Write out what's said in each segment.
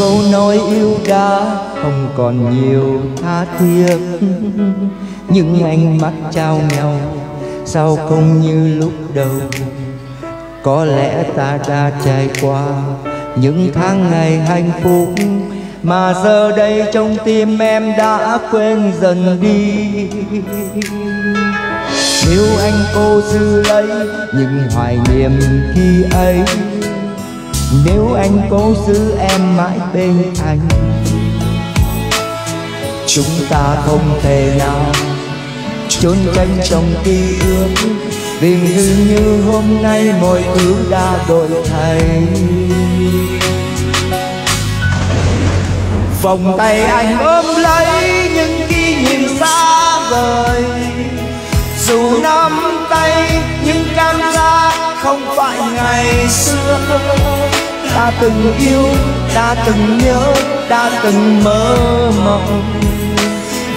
Câu nói yêu đã không còn nhiều tha thiết. Nhưng ánh mắt trao nhau sao không như lúc đầu? Có lẽ ta đã trải qua những tháng ngày hạnh phúc mà giờ đây trong tim em đã quên dần đi. Nếu anh cô giữ lấy những hoài niệm khi ấy nếu anh cố giữ em mãi bên anh, chúng ta không thể nào trốn tránh trong ký ức. Vì dường như hôm nay mọi thứ đã đổi thay. Vòng tay anh ôm lấy những kỷ niệm xa vời. Dù nắm tay, nhưng cảm giác không phải ngày xưa ta từng yêu, ta từng nhớ, ta từng mơ mộng.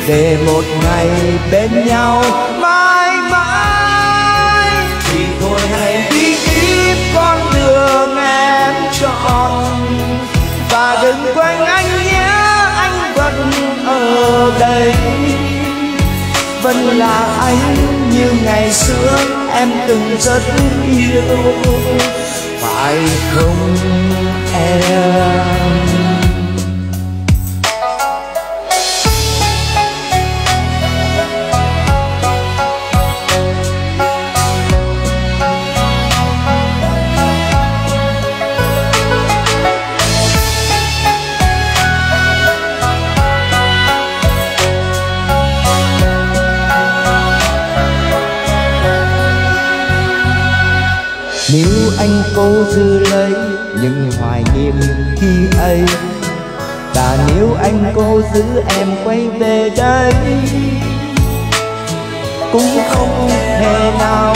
Về một ngày bên nhau, mãi mãi. Thì thôi hãy đi tiếp con đường em chọn. Và đừng quên anh nhé, anh vẫn ở đây. Vẫn là anh như ngày xưa, em từng rất yêu. Phải không? Anh cố giữ lấy những hoài niệm khi ấy. Và nếu anh cố giữ em quay về đây, cũng không thể nào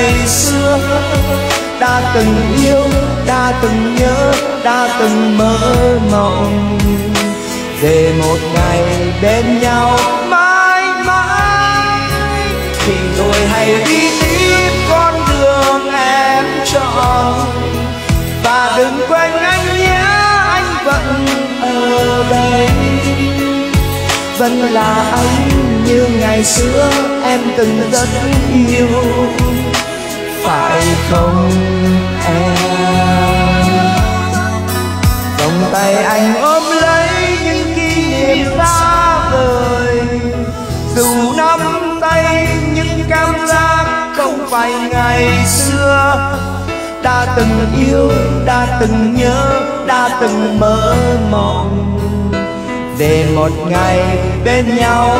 ngày xưa. Đã từng yêu, đã từng nhớ, đã từng mơ mộng. Về một ngày bên nhau, mãi mãi. Thì tôi hãy đi tiếp con đường em chọn. Và đừng quên anh nhé, anh vẫn ở đây. Vẫn là anh như ngày xưa em từng rất yêu phải không em? Vòng tay anh ôm lấy những kỷ niệm xa vời. Dù nắm tay những cảm giác không phải ngày xưa, đã từng yêu, đã từng nhớ, đã từng mơ mộng. Về một ngày bên nhau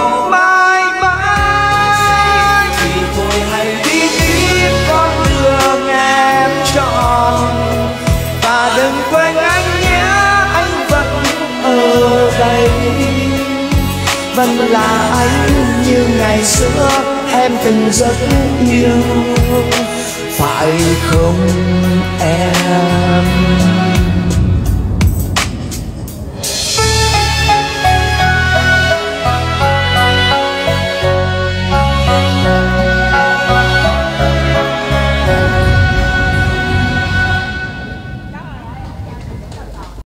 vẫn là anh như ngày xưa em từng rất yêu. Phải không em?